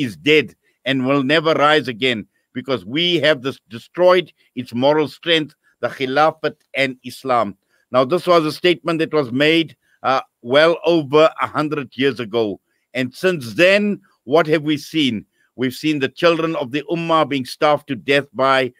is dead and will never rise again because we have destroyed its moral strength, the Khilafat and Islam. Now, this was a statement that was made uh, well over a hundred years ago. And since then, what have we seen? We've seen the children of the Ummah being starved to death by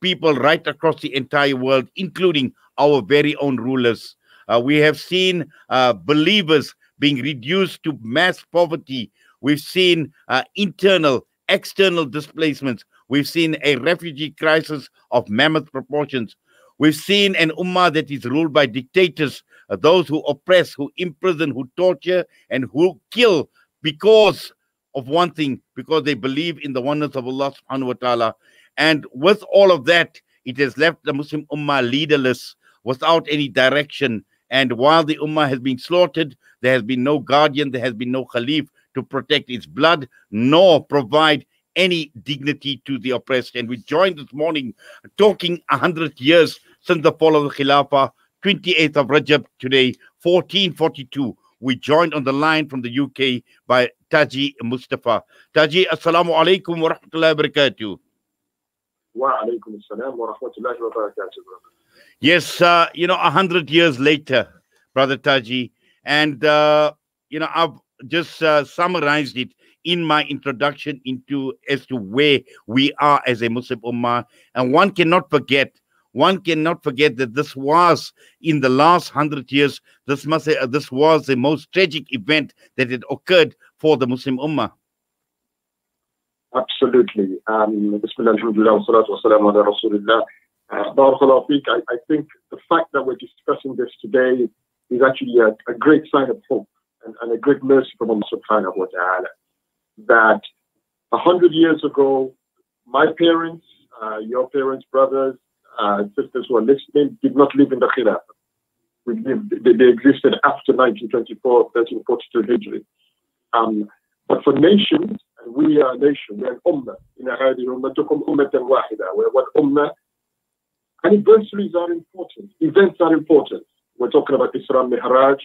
people right across the entire world, including our very own rulers. Uh, we have seen uh, believers being reduced to mass poverty. We've seen uh, internal, external displacements. We've seen a refugee crisis of mammoth proportions. We've seen an ummah that is ruled by dictators, uh, those who oppress, who imprison, who torture, and who kill because of one thing, because they believe in the oneness of Allah subhanahu wa ta'ala. And with all of that, it has left the Muslim ummah leaderless without any direction. And while the ummah has been slaughtered, there has been no guardian, there has been no khalif to protect its blood, nor provide any dignity to the oppressed. And we joined this morning talking 100 years since the fall of the Khilafah, 28th of Rajab today, 1442. We joined on the line from the UK by Taji Mustafa. Taji, Assalamu alaikum wa rahmatullahi wa barakatuh. Wa alaikum assalam wa rahmatullahi wa barakatuh. Yes, uh, you know, a hundred years later, Brother Taji, and uh, you know, I've just uh, summarized it in my introduction into as to where we are as a Muslim Ummah, and one cannot forget one cannot forget that this was in the last hundred years. This must uh, this was the most tragic event that had occurred for the Muslim Ummah. Absolutely. Um, Bismillah. Uh, I, I think the fact that we're discussing this today is actually a, a great sign of hope and, and, a great mercy from Allah subhanahu wa ta'ala. That a hundred years ago, my parents, uh, your parents, brothers, uh, sisters who are listening did not live in the Khilafah. They, they, existed after 1924, 1342 Hijri. Um, but for nations, and we are a nation, we're an ummah. In هذه أمتكم أمة واحدة. We're one ummah. Anniversaries are important. Events are important. We're talking about Isra Mi'raj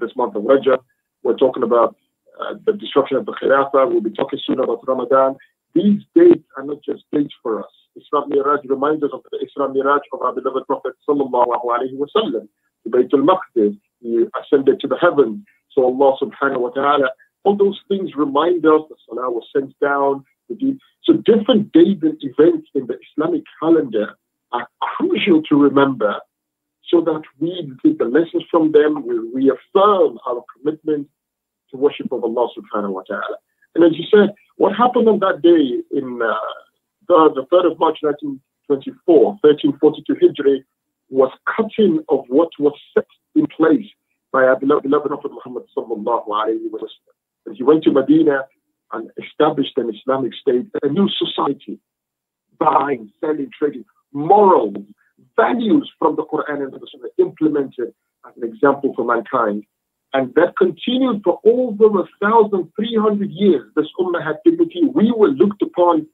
this month of Rajab. We're talking about uh, the destruction of the Khilafah. We'll be talking soon about Ramadan. These dates are not just dates for us. Isra Miraj reminds us of the Isra Miraj of our beloved Prophet sallallahu alaihi wasallam. The Bayt al-Maqdis, he ascended to the heavens. So Allah subhanahu wa ta'ala, all those things remind us that Salah was sent down. So different days and events in the Islamic calendar are crucial to remember so that we take the lessons from them, we reaffirm our commitment to worship of Allah subhanahu wa ta'ala. And as you said, what happened on that day in uh, the, the 3rd of March 1924, 1342 Hijri, was cutting of what was set in place by our beloved, beloved Prophet Muhammad sallallahu alayhi wa sallam. He went to Medina and established an Islamic state, a new society, buying, selling, trading, morals, values from the Quran and the Sunnah implemented as an example for mankind. And that continued for over 1,300 years. This ummah had dignity. We were looked upon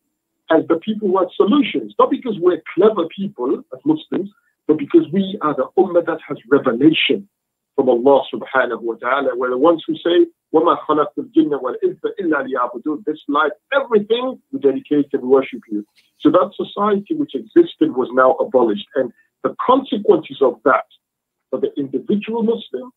as the people who had solutions, not because we're clever people as Muslims, but because we are the ummah that has revelation from Allah subhanahu wa ta'ala. We're the ones who say, وَمَا خَلَقْتُ الْجِنَّ وَالْإِنسَ إِلَّا لِيَعْبُدُونَ This life, everything we dedicate and worship you. So that society which existed was now abolished. And the consequences of that for the individual Muslim,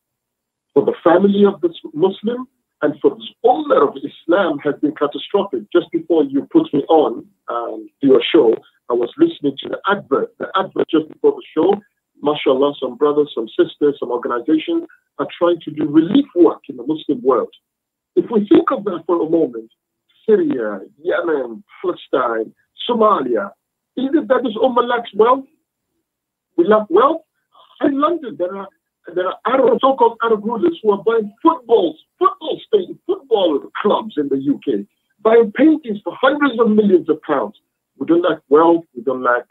for the family of the Muslim, and for the ummah of Islam has been catastrophic. Just before you put me on um, to your show, I was listening to the advert. The advert just before the show, mashallah, some brothers, some sisters, some organizations are trying to do relief work in the Muslim world. If we think of that for a moment, Syria, Yemen, Palestine, Somalia, is it that this ummah lacks wealth? We lack wealth? In London, there are there are Arab, so-called Arab rulers who are buying footballs, football stadium, football clubs in the UK, buying paintings for hundreds of millions of pounds. We don't lack wealth, we don't lack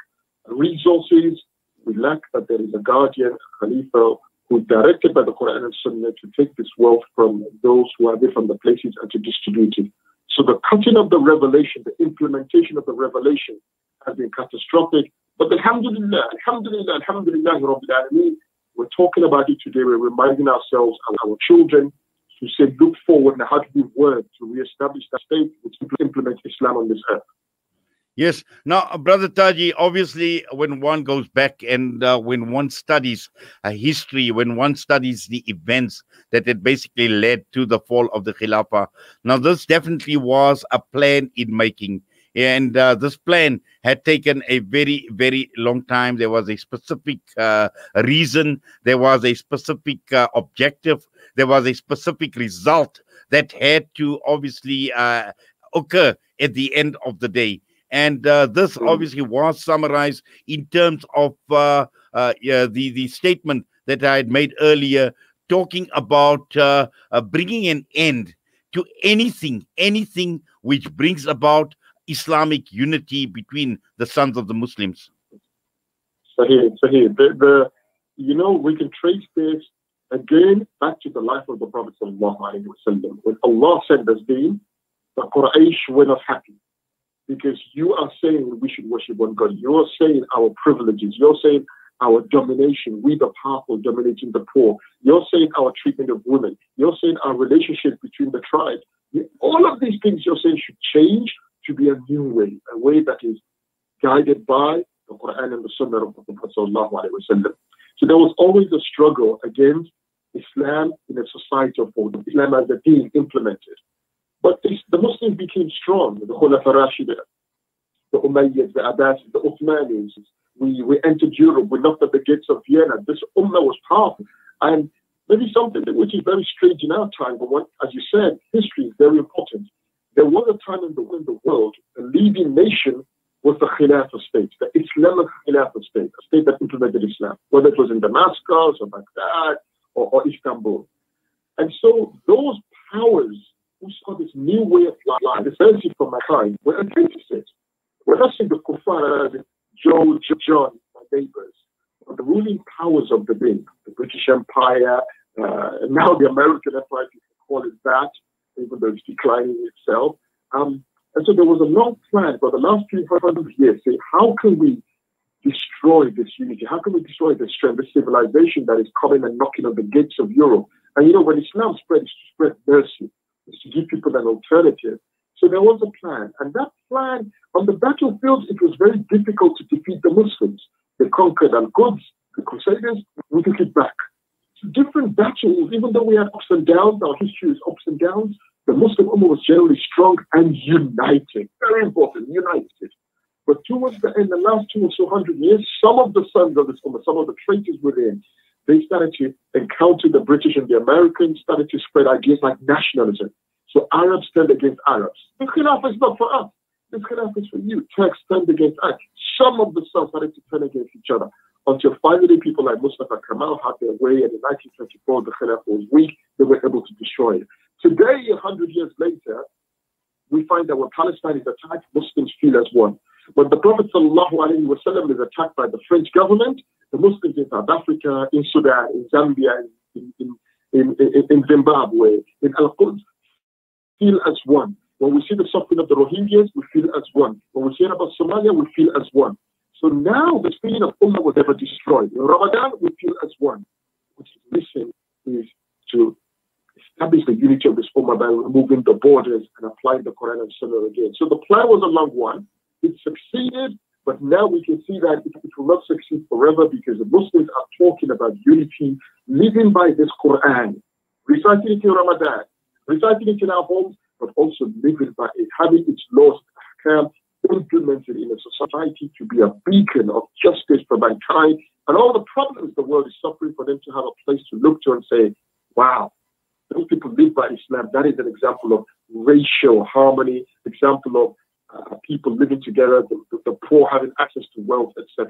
resources, we lack that there is a guardian, a Khalifa, who directed by the Quran and Sunnah to take this wealth from those who are there from the places and to distribute it. So the cutting of the revelation, the implementation of the revelation has been catastrophic. But alhamdulillah, alhamdulillah, alhamdulillah, Rabbil Alameen, we're talking about it today. We're reminding ourselves and our children to say, look forward and how do we work to reestablish that state which implement Islam on this earth. Yes. Now, Brother Taji, obviously, when one goes back and uh, when one studies a history, when one studies the events that had basically led to the fall of the Khilafah, now this definitely was a plan in making. And uh, this plan had taken a very, very long time. There was a specific uh, reason, there was a specific uh, objective, there was a specific result that had to obviously uh, occur at the end of the day. And uh, this mm. obviously was summarized in terms of uh, uh, yeah, the, the statement that I had made earlier, talking about uh, uh, bringing an end to anything, anything which brings about Islamic unity between the sons of the Muslims. Sahih, Sahih. The, the, you know, we can trace this again back to the life of the Prophet. When Allah sent this deen, the Quraysh were not happy because you are saying we should worship one God. You're saying our privileges. You're saying our domination, we the powerful dominating the poor. You're saying our treatment of women. You're saying our relationship between the tribes. All of these things you're saying should change to be a new way, a way that is guided by the Quran and the Sunnah of the Prophet. So there was always a struggle against Islam in a society of order, Islam as a deen implemented. But the Muslims became strong, the Khulafa Rashida, the Umayyads, the Abbasids, the Uthmanis. We, we entered Europe, we knocked at the gates of Vienna. This Ummah was powerful. And maybe something which is very strange in our time, but as you said, history is very important. There was a time in the, in the world, a leading nation was the Khilafah state, the Islamic Khilafah state, a state that implemented Islam, whether it was in Damascus or Baghdad or, or Istanbul. And so those powers who saw this new way of life, essentially from my time, were against it. We're not saying the kuffar as Joe, John, my neighbors, the ruling powers of the day, the British Empire, uh, now the American Empire, if you can call it that, even though it's declining itself. Um, and so there was a long plan for the last 300 years, saying, how can we destroy this unity? How can we destroy this strength, this civilization that is coming and knocking on the gates of Europe? And you know, when Islam spread, it spread mercy is to give people an alternative. So there was a plan. And that plan, on the battlefield, it was very difficult to defeat the Muslims. They conquered Al-Quds, the Crusaders, we took it back. So different battles, even though we had ups and downs, our history is ups and downs, the Muslim Ummah was generally strong and united. Very important, united. But towards the end, the last two or so hundred years, some of the sons of this Ummah, some of the traitors within, they started to encounter the British and the Americans, started to spread ideas like nationalism. So Arabs turned against Arabs. The Khilafah is not for us. This Khilafah is for you. Turks turned against us. Some of the sons started to turn against each other until finally people like Mustafa Kemal had their way and in 1924 the Khilafah was weak. They were able to destroy it. Today, 100 years later, we find that when Palestine is attacked, Muslims feel as one. When the Prophet ﷺ is attacked by the French government, the Muslims in South Africa, in Sudan, in Zambia, in, in, in, in Zimbabwe, in Al Quds, feel as one. When we see the suffering of the Rohingyas, we feel as one. When we hear about Somalia, we feel as one. So now the feeling of Ummah was ever destroyed. In Ramadan, we feel as one. What is missing is to establish the unity of this Ummah by removing the borders and applying the Quran and Sunnah again. So the plan was a long one. It succeeded, but now we can see that it, it will not succeed forever because the Muslims are talking about unity, living by this Quran, reciting it in Ramadan, reciting it in our homes, but also living by it, having its laws implemented in a society to be a beacon of justice for mankind and all the problems the world is suffering for them to have a place to look to and say, wow, those people live by Islam. That is an example of racial harmony, example of uh, people living together, the, the, poor having access to wealth, etc.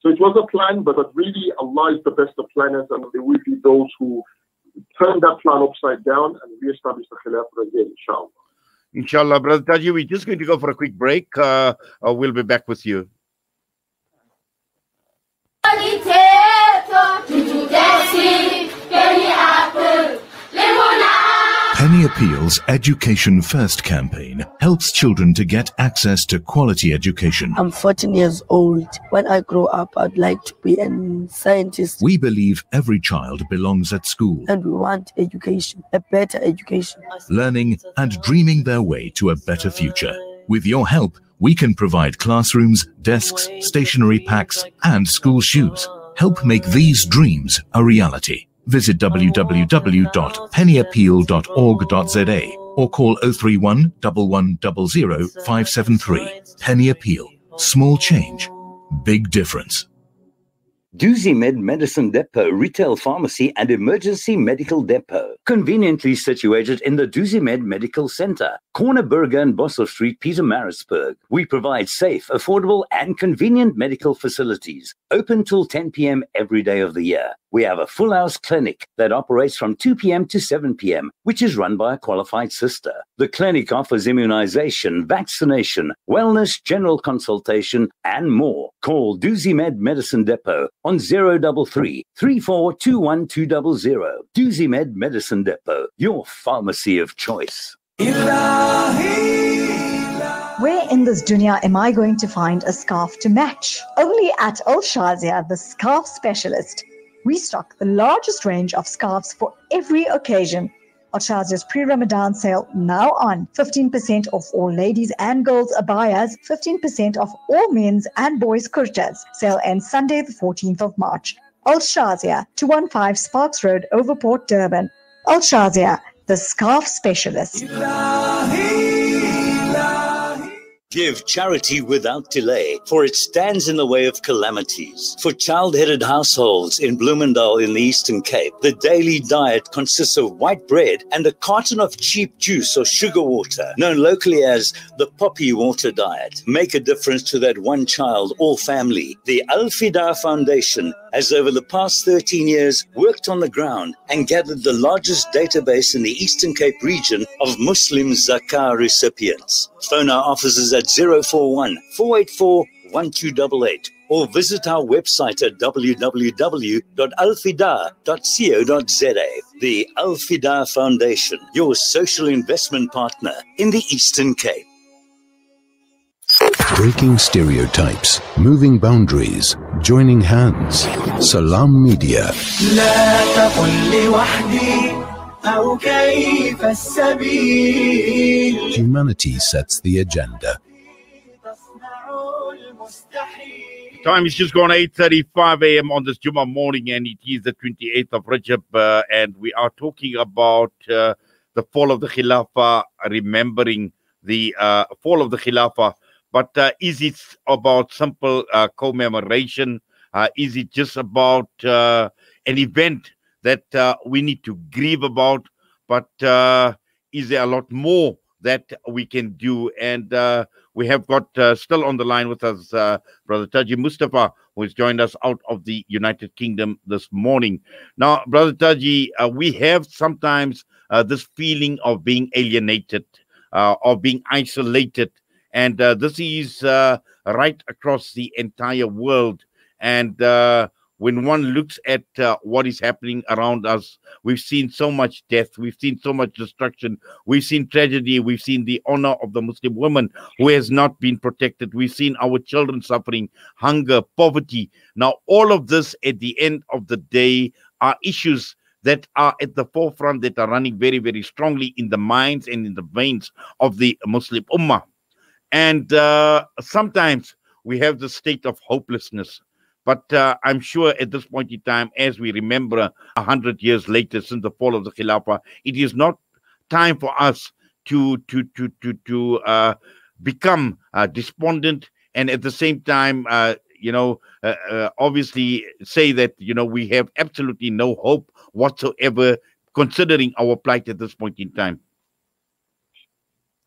So it was a plan, but, but really Allah is the best of planners, and there will be those who turn that plan upside down and re-establish the Khilafah again, inshallah. Inshallah, Brother Taji, we're just going to go for a quick break. Uh, uh, we'll be back with you. Appeal's Education First campaign helps children to get access to quality education. I'm 14 years old. When I grow up, I'd like to be a scientist. We believe every child belongs at school. And we want education, a better education. Learning and dreaming their way to a better future. With your help, we can provide classrooms, desks, stationery packs, and school shoes. Help make these dreams a reality. Visit www.pennyappeal.org.za or call 031 1100 573. Penny Appeal. Small change, big difference. Med Medicine Depot Retail Pharmacy and Emergency Medical Depot, conveniently situated in the Med Medical Center, corner Burger and Boshoff Street, Pietermaritzburg. We provide safe, affordable, and convenient medical facilities, open till 10 p.m. every day of the year. We have a full house clinic that operates from 2 p.m. to 7 p.m., which is run by a qualified sister. The clinic offers immunization, vaccination, wellness, general consultation, and more. Call Med Medicine Depot on 033 3421 Med Medicine Depot, your pharmacy of choice. Where in this dunya am I going to find a scarf to match? Only at Al Shazia, the scarf specialist. We stock the largest range of scarves for every occasion. Al Shazia's pre-Ramadan sale now on. 15% off all ladies and girls abayas, 15% off all men's and boys kurtas. Sale ends Sunday the 14th of March. Al Shazia, 215 Sparks Road, Overport, Durban. Al Shazia, the scarf specialist. Give charity without delay, for it stands in the way of calamities. For child headed households in Bloemendal in the Eastern Cape, the daily diet consists of white bread and a carton of cheap juice or sugar water, known locally as the poppy water diet. Make a difference to that one child or family. The Al Fida Foundation has, over the past 13 years, worked on the ground and gathered the largest database in the Eastern Cape region of Muslim zakah recipients. Phone our offices at 041 484 1288 or visit our website at www.alfida.co.za. The Alfida Foundation, your social investment partner in the Eastern Cape. Breaking stereotypes, moving boundaries, joining hands. Salam Media. Humanity sets the agenda. Time is just gone 8.35 a.m. on this Juma morning and it is the 28th of Rajab uh, and we are talking about uh, the fall of the Khilafah, remembering the uh, fall of the Khilafah. But uh, is it about simple uh, commemoration? Uh, is it just about an event that we need to grieve about, but is there a lot more that we can do? And uh, we have got uh, still on the line with us uh, Brother Taji Mustafa, who has joined us out of the United Kingdom this morning. Now, Brother Taji, uh, we have sometimes this feeling of being alienated, of being isolated. And this is right across the entire world. And when one looks at uh, what is happening around us, we've seen so much death, we've seen so much destruction, we've seen tragedy, we've seen the honor of the Muslim woman who has not been protected, we've seen our children suffering hunger, poverty. Now, all of this at the end of the day are issues that are at the forefront, that are running very, very strongly in the minds and in the veins of the Muslim Ummah. And uh, sometimes we have the state of hopelessness but uh, I'm sure at this point in time, as we remember a hundred years later since the fall of the Khilafah, it is not time for us to to to to to uh, become uh, despondent and at the same time, uh, you know, uh, uh, obviously say that you know we have absolutely no hope whatsoever, considering our plight at this point in time.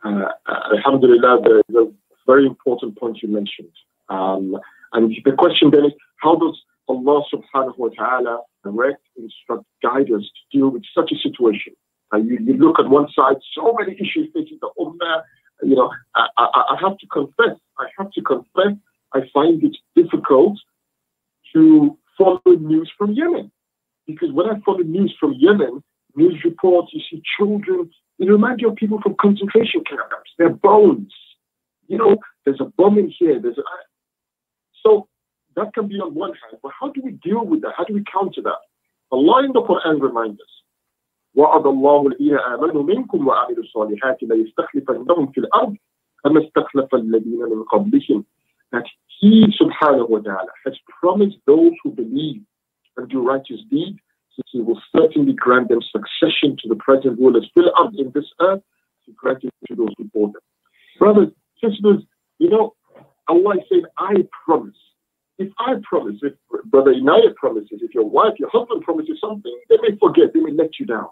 Alhamdulillah, the, the very important point you mentioned. Um, and the question then is, how does Allah subhanahu wa ta'ala direct, instruct, guide us to deal with such a situation? And you, you look at one side, so many issues facing the ummah. You know, I, I, I have to confess, I have to confess, I find it difficult to follow news from Yemen. Because when I follow news from Yemen, news reports, you see children It reminds you of people from concentration camps. Their bones. You know, there's a bomb in here. There's a, so that can be on one hand, but how do we deal with that? How do we counter that? Allah in the Quran reminds us, وعد الله الذين آمنوا منكم وعملوا الصالحات ليستخلفنهم في الأرض كما استخلف الذين من قبلهم that He subhanahu wa ta'ala has promised those who believe and do righteous deeds he will certainly grant them succession to the present rulers fill up in this earth to grant it to those before them. Brothers, sisters, you know, Allah is saying, I promise. If I promise, if Brother Inayat promises, if your wife, your husband promises something, they may forget, they may let you down.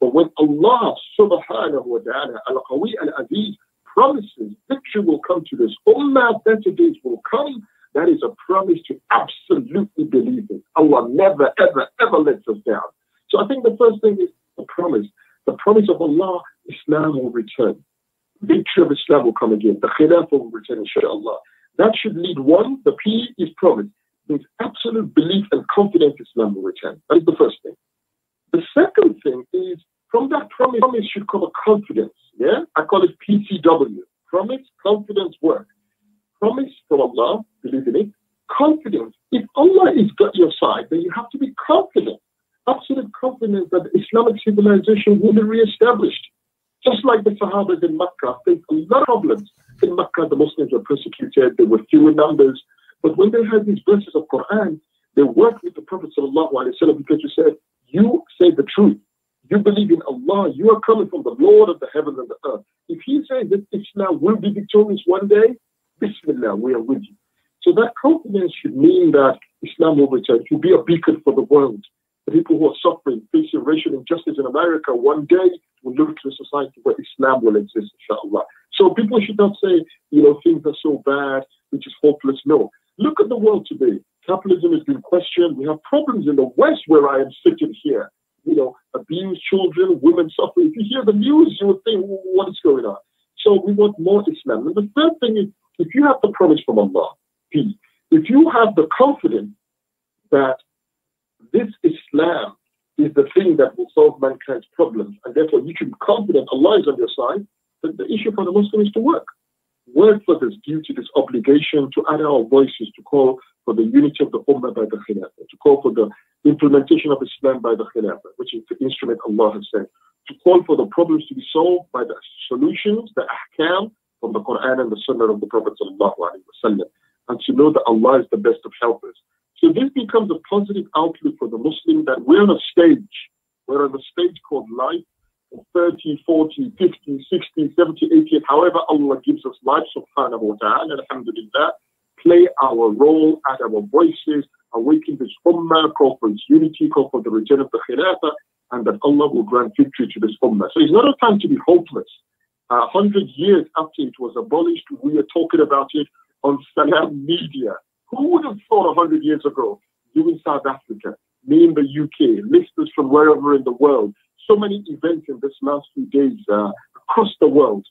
But when Allah subhanahu wa ta'ala, al-Qawi al-Aziz, promises victory will come to this ummah, better days will come, that is a promise to absolutely believe it. Allah never, ever, ever lets us down. So I think the first thing is the promise. The promise of Allah, Islam will return. Victory of Islam will come again. The Khilafah will return, inshallah. That should lead one, the P is promise. Means absolute belief and confidence Islam will return. That is the first thing. The second thing is from that promise, promise should come a confidence. Yeah? I call it PCW. Promise, confidence, work. Promise from Allah, believe in it. Confidence. If Allah is got your side, then you have to be confident. Absolute confidence that Islamic civilization will be reestablished. Just like the Sahabas in Makkah faced a lot of problems. In Makkah, the Muslims were persecuted, there were fewer numbers. But when they had these verses of Quran, they worked with the Prophet ﷺ because he said, You say the truth. You believe in Allah. You are coming from the Lord of the heavens and the earth. If he says that Islam will be victorious one day, Bismillah, we are with you. So that confidence should mean that Islam will return to be a beacon for the world. The people who are suffering, facing racial injustice in America, one day will look to a society where Islam will exist, inshallah. So people should not say, you know, things are so bad, which is hopeless. No. Look at the world today. Capitalism has been questioned. We have problems in the West where I am sitting here. You know, abused children, women suffering. If you hear the news, you would think, what is going on? So we want more Islam. And the third thing is, if you have the promise from Allah, peace, if you have the confidence that this Islam is the thing that will solve mankind's problems, and therefore you can be confident Allah is on your side, then the issue for the Muslim is to work. Work for this duty, this obligation to add our voices to call for the unity of the Ummah by the Khilafah, to call for the implementation of Islam by the Khilafah, which is the instrument Allah has sent, to call for the problems to be solved by the solutions, the ahkam from the Quran and the Sunnah of the Prophet and to know that Allah is the best of helpers. So this becomes a positive outlook for the Muslim that we're on a stage, we're on a stage called life, 30, 40, 50, 60, 70, 80, however Allah gives us life, subhanahu wa ta'ala, alhamdulillah, play our role, add our voices, awaken this ummah, call for its unity, call for the return of the khilafah, and that Allah will grant victory to this ummah. So it's not a time to be hopeless. A uh, hundred years after it was abolished, we are talking about it on Salam Media. Who would have thought a hundred years ago, you in South Africa, me in the UK, listeners from wherever in the world, so many events in this last few days uh, across the world,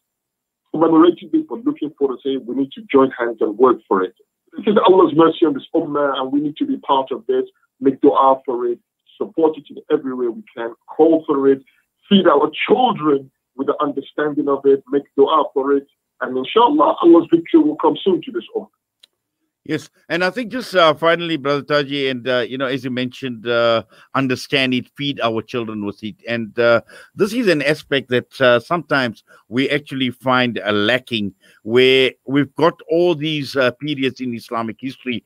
commemorating people looking forward to say we need to join hands and work for it. This is Allah's mercy on this ummah, and we need to be part of this. Make dua for it, support it in every way we can, call for it, feed our children with the understanding of it, make dua for it, and inshallah, Allah's victory will come soon to this ummah. Yes, and I think just uh, finally, Brother Taji, and uh, you know, as you mentioned, uh, understand it, feed our children with it, and uh, this is an aspect that uh, sometimes we actually find lacking, where we've got all these uh, periods in Islamic history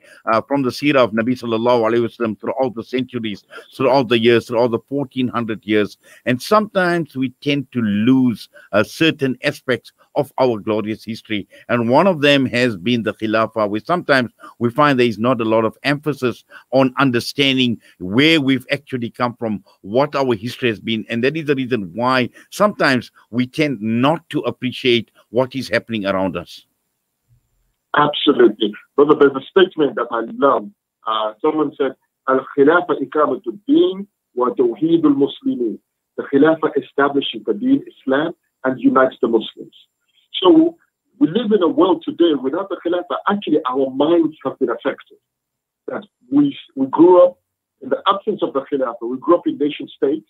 from the seerah of Nabi Sallallahu Alaihi Wasallam throughout the centuries, throughout the years, throughout the 1400 years, and sometimes we tend to lose certain aspects of our glorious history. And one of them has been the Khilafah, where sometimes we find there is not a lot of emphasis on understanding where we've actually come from, what our history has been. And that is the reason why sometimes we tend not to appreciate what is happening around us. Absolutely. Brother, there's a statement that I love. Uh, someone said, Al Khilafah ikamatul deen wa tawheed al Muslimin. The Khilafah establishes the deen Islam and unites the Muslims. So we live in a world today without the Khilafah. Actually, our minds have been affected. That we, we grew up in the absence of the Khilafah. We grew up in nation states.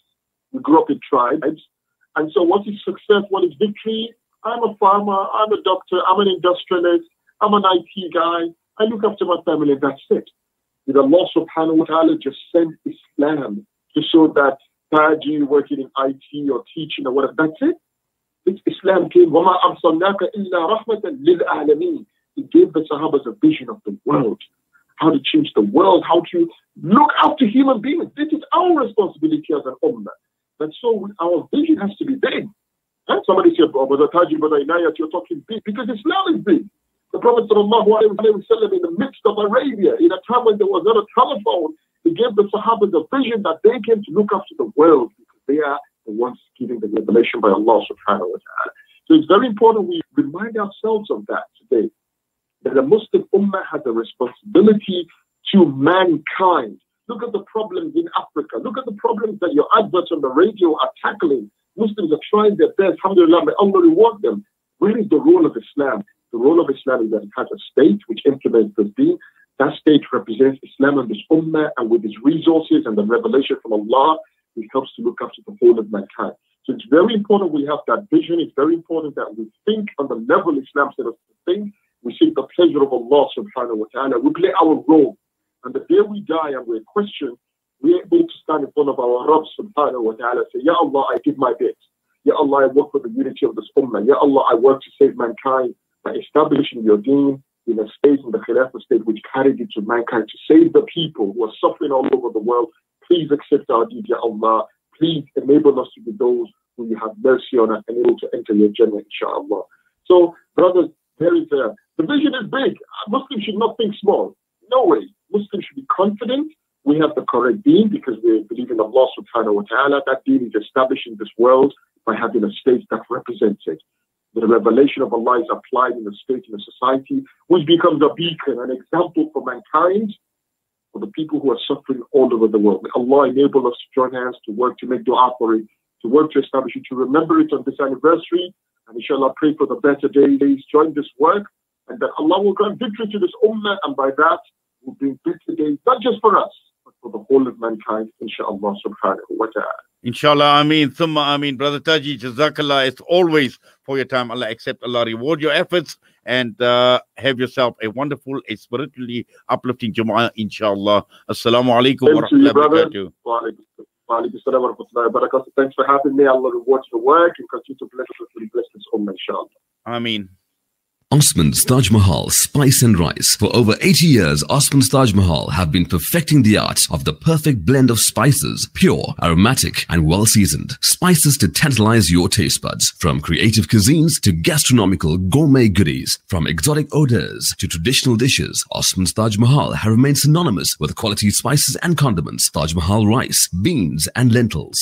We grew up in tribes. And so what is success? What is victory? I'm a farmer, I'm a doctor, I'm an industrialist, I'm an IT guy. I look after my family, that's it. Did Allah subhanahu wa ta'ala just send Islam to show that Taji working in IT or teaching or whatever, that's it? It's Islam came, وَمَا أَرْسَلْنَاكَ إِلَّا رَحْمَةً لِلْعَالَمِينَ It gave the Sahabas a vision of the world, how to change the world, how to look after human beings. This is our responsibility as an ummah. And so our vision has to be big. And somebody said, oh, Brother Taji, Brother Inayat, you're talking big because Islam is big. The Prophet وسلم, in the midst of Arabia, in a time when there was not a telephone, he gave the Sahaba the vision that they came to look after the world because they are the ones giving the revelation by Allah subhanahu wa ta'ala. So it's very important we remind ourselves of that today. That the Muslim Ummah has a responsibility to mankind. Look at the problems in Africa. Look at the problems that your adverts on the radio are tackling. Muslims are trying their best. Alhamdulillah, may Allah reward them. Where is the role of Islam? The role of Islam is that it has a state which implements the deen. That state represents Islam and this ummah, and with its resources and the revelation from Allah, it helps to look after the whole of mankind. So it's very important we have that vision. It's very important that we think on the level Islam said us to think. We seek the pleasure of Allah subhanahu wa ta'ala. We play our role. And the day we die and we're questioned, we're able to stand in front of our Rabb subhanahu wa ta'ala and say, Ya Allah, I did my bit. Ya Allah, I work for the unity of this ummah. Ya Allah, I work to save mankind by establishing your deen in a state, in the Khilafah state, which carried it to mankind to save the people who are suffering all over the world. Please accept our deed, Ya Allah. Please enable us to be those who you have mercy on us and able to enter your Jannah, inshallah. So, brothers, there is a, the vision is big. Muslims should not think small. No way. Muslims should be confident. We have the correct deen because we believe in Allah subhanahu wa ta'ala. That deen is established in this world by having a state that represents it the revelation of Allah is applied in the state, in the society, which becomes a beacon, an example for mankind, for the people who are suffering all over the world. May Allah enable us to join hands to work to make dua for it, to work to establish it, to remember it on this anniversary, and inshallah pray for the better days. Join this work, and that Allah will grant victory to this ummah, and by that we will bring better days, not just for us, for the whole of mankind, inshallah subhanahu wa ta'ala. Inshallah, I mean, thumma, I mean, Brother Taji, Jazakallah, as always for your time. Allah accept, Allah reward your efforts and uh, have yourself a wonderful, a spiritually uplifting Jumu'ah, inshallah. Assalamu alaikum wa rahmatullahi wa barakatuh. Thanks for having me. Allah reward your work and continue to bless us with bless this ummah, inshallah. Ameen. Osman's Taj Mahal Spice and Rice. For over 80 years, Osman's Taj Mahal have been perfecting the art of the perfect blend of spices, pure, aromatic, and well seasoned. Spices to tantalize your taste buds. From creative cuisines to gastronomical gourmet goodies, from exotic odors to traditional dishes, Osman's Taj Mahal have remained synonymous with quality spices and condiments, Taj Mahal rice, beans, and lentils.